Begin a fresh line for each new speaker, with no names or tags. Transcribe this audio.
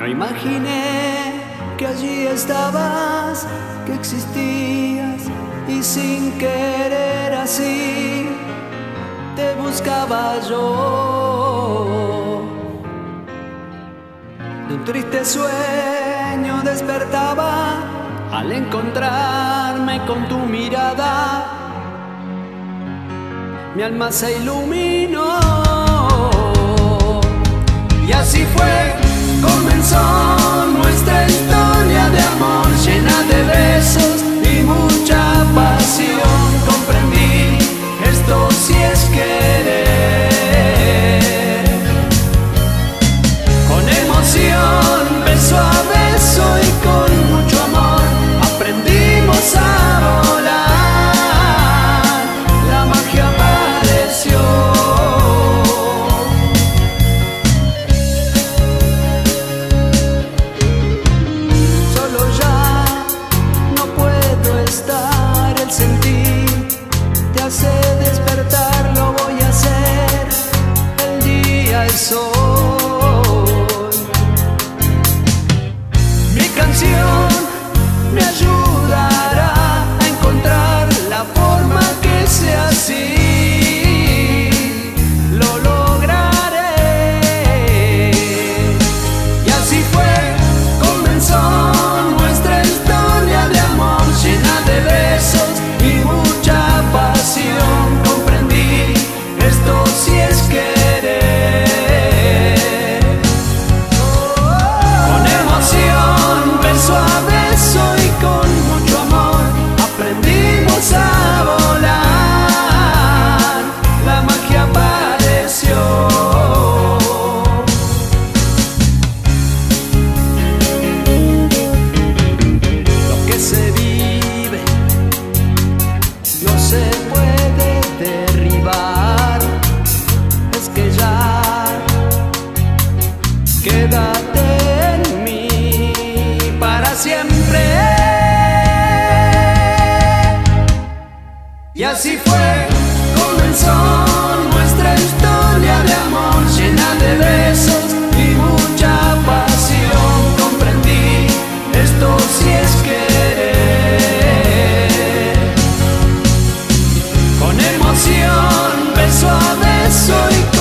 No imaginé que allí estabas, que existías y sin querer así te buscaba yo. De un triste sueño despertaba al encontrarme con tu mirada. Mi alma se iluminó Y así fue, comenzó nuestra historia de amor llena de besos y mucha pasión. Comprendí esto si es querer. Con emoción, beso a beso y